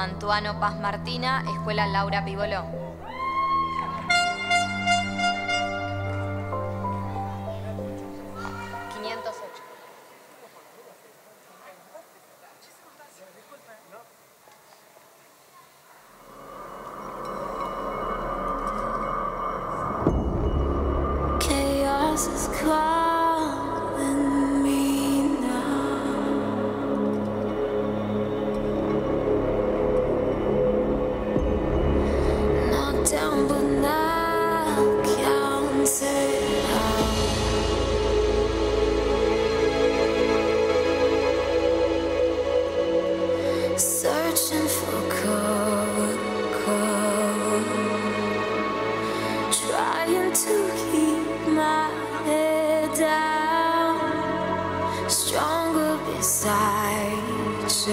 Mantuano Paz Martina, Escuela Laura calling Searching for cover, cover. Trying to keep my head down, stronger beside each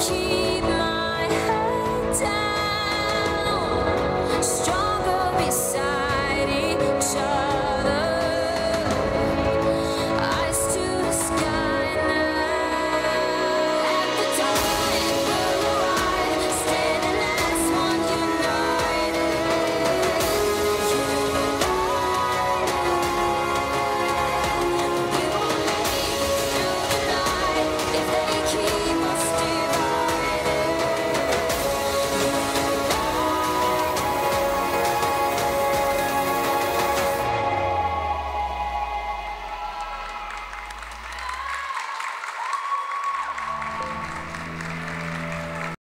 cheese.